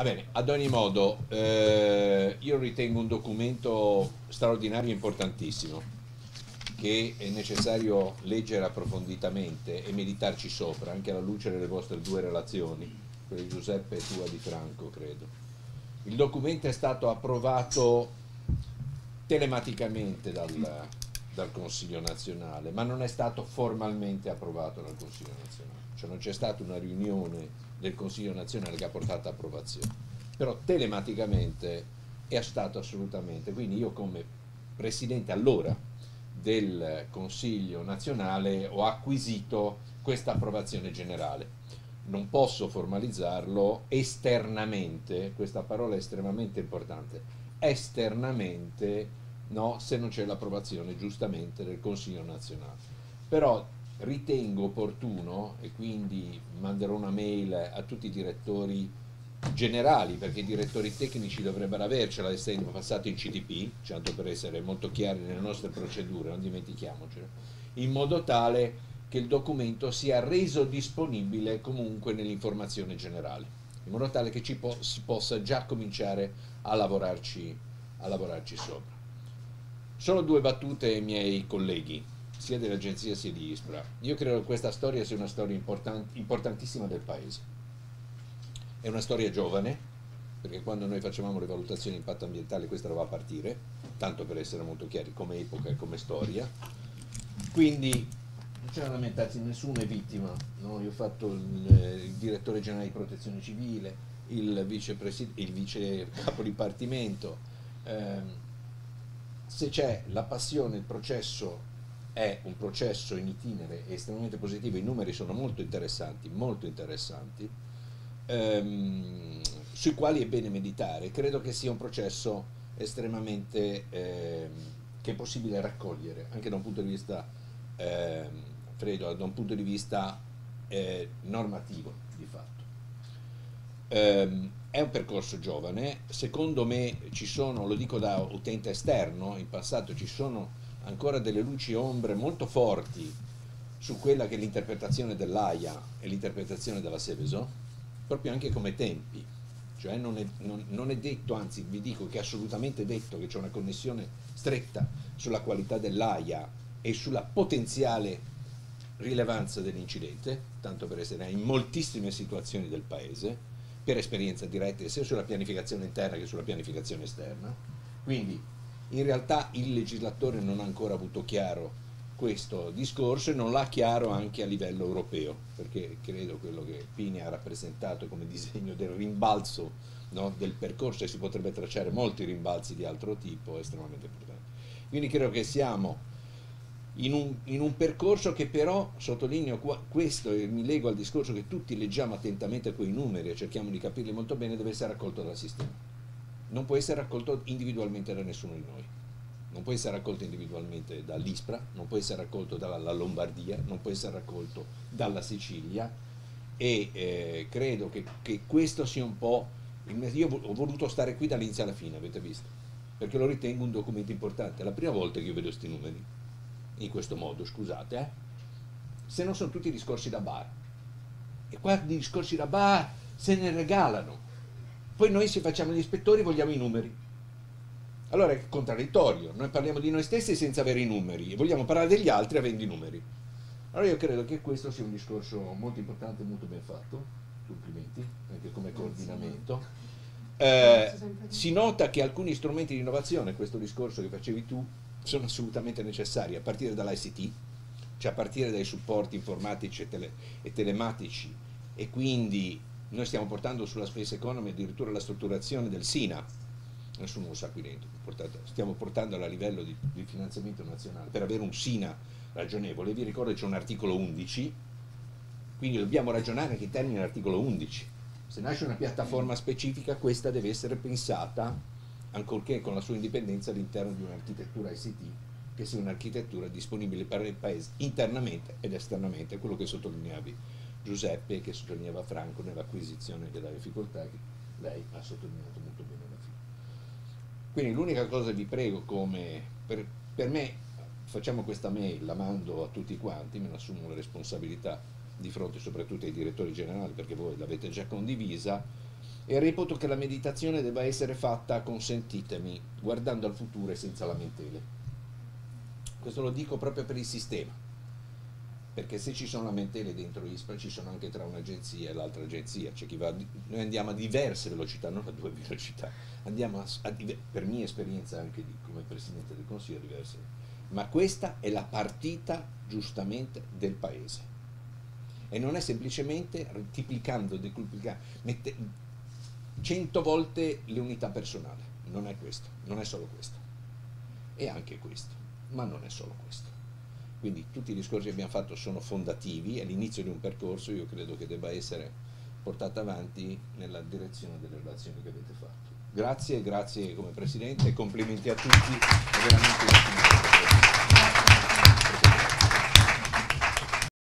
Va bene, ad ogni modo, eh, io ritengo un documento straordinario e importantissimo, che è necessario leggere approfonditamente e meditarci sopra, anche alla luce delle vostre due relazioni, quella di Giuseppe e tua di Franco, credo. Il documento è stato approvato telematicamente dal, dal Consiglio nazionale, ma non è stato formalmente approvato dal Consiglio nazionale, cioè non c'è stata una riunione del Consiglio nazionale che ha portato approvazione, però telematicamente è stato assolutamente, quindi io come Presidente allora del Consiglio nazionale ho acquisito questa approvazione generale. Non posso formalizzarlo esternamente, questa parola è estremamente importante, esternamente no, se non c'è l'approvazione giustamente del Consiglio nazionale. Però ritengo opportuno e quindi manderò una mail a tutti i direttori generali perché i direttori tecnici dovrebbero avercela essendo passato in CDP, tanto per essere molto chiari nelle nostre procedure, non dimentichiamocelo, in modo tale che il documento sia reso disponibile comunque nell'informazione generale, in modo tale che ci po si possa già cominciare a lavorarci, a lavorarci sopra. Solo due battute ai miei colleghi sia dell'agenzia sia di ISPRA. Io credo che questa storia sia una storia important importantissima del Paese. È una storia giovane, perché quando noi facevamo le valutazioni di impatto ambientale questa doveva partire, tanto per essere molto chiari come epoca e come storia. Quindi non c'è da lamentarsi, nessuno è vittima. No? Io ho fatto il, il, direttore generale di protezione civile, il vice, il vice capo dipartimento. Eh, se c'è la passione, il processo è un processo in itinere estremamente positivo, i numeri sono molto interessanti, molto interessanti, ehm, sui quali è bene meditare. Credo che sia un processo estremamente ehm, che è possibile raccogliere, anche da un punto di vista, ehm, Fredo, da un punto di vista eh, normativo di fatto. È un percorso giovane, secondo me ci sono, lo dico da utente esterno, in passato ci sono ancora delle luci ombre molto forti su quella che è l'interpretazione dell'AIA e l'interpretazione della Seveso, proprio anche come tempi. Cioè non è, non, non è detto, anzi vi dico che è assolutamente detto che c'è una connessione stretta sulla qualità dell'AIA e sulla potenziale rilevanza dell'incidente, tanto per essere in moltissime situazioni del Paese, per esperienza diretta sia sulla pianificazione interna che sulla pianificazione esterna. Quindi in realtà il legislatore non ha ancora avuto chiaro questo discorso e non l'ha chiaro anche a livello europeo, perché credo quello che Pini ha rappresentato come disegno del rimbalzo no, del percorso e si potrebbe tracciare molti rimbalzi di altro tipo, estremamente importante. Quindi credo che siamo in un, in un percorso che però, sottolineo qua, questo e mi lego al discorso che tutti leggiamo attentamente quei numeri e cerchiamo di capirli molto bene, deve essere raccolto dal sistema non può essere raccolto individualmente da nessuno di noi. Non può essere raccolto individualmente dall'Ispra, non può essere raccolto dalla Lombardia, non può essere raccolto dalla Sicilia e eh, credo che, che, questo sia un po'... Io ho voluto stare qui dall'inizio alla fine, avete visto, perché lo ritengo un documento importante. È la prima volta che io vedo questi numeri, in questo modo, scusate, eh? se non sono tutti discorsi da bar. E qua di discorsi da bar se ne regalano poi noi se facciamo gli ispettori vogliamo i numeri. Allora è contraddittorio, noi parliamo di noi stessi senza avere i numeri e vogliamo parlare degli altri avendo i numeri. Allora io credo che questo sia un discorso molto importante e molto ben fatto, complimenti, anche come coordinamento. Eh, si nota che alcuni strumenti di innovazione, questo discorso che facevi tu, sono assolutamente necessari, a partire dall'ICT, cioè a partire dai supporti informatici e, tele, e telematici e quindi noi stiamo portando sulla space economy addirittura la strutturazione del SINA, nessuno lo sa qui dentro, stiamo portando a livello di, di finanziamento nazionale per avere un SINA ragionevole. Vi ricordo che c'è un articolo 11, quindi dobbiamo ragionare anche in termini dell'articolo 11. Se nasce una piattaforma specifica, questa deve essere pensata, ancorché con la sua indipendenza, all'interno di un'architettura ICT che sia un'architettura disponibile per il Paese internamente ed esternamente, quello che sottolineavi Giuseppe che sottolineava Franco nell'acquisizione della difficoltà che lei ha sottolineato molto bene alla fine. Quindi l'unica cosa vi prego come per, per me facciamo questa mail, la mando a tutti quanti, me ne assumo la responsabilità di fronte soprattutto ai direttori generali perché voi l'avete già condivisa, e reputo che la meditazione debba essere fatta, consentitemi, guardando al futuro e senza lamentele. Questo lo dico proprio per il sistema, perché se ci sono lamentele dentro ISPRA ci sono anche tra un'agenzia e l'altra agenzia, c'è chi va, noi andiamo a diverse velocità, non a due velocità, andiamo a, a per mia esperienza anche di, come Presidente del Consiglio a diverse, ma questa è la partita giustamente del Paese. E non è semplicemente retiplicando, decuplicando, cento volte le unità personali, non è questo, non è solo questo, è anche questo ma non è solo questo. Quindi tutti i discorsi che abbiamo fatto sono fondativi, è l'inizio di un percorso, io credo che debba essere portato avanti nella direzione delle relazioni che avete fatto. Grazie, grazie come Presidente, complimenti a tutti,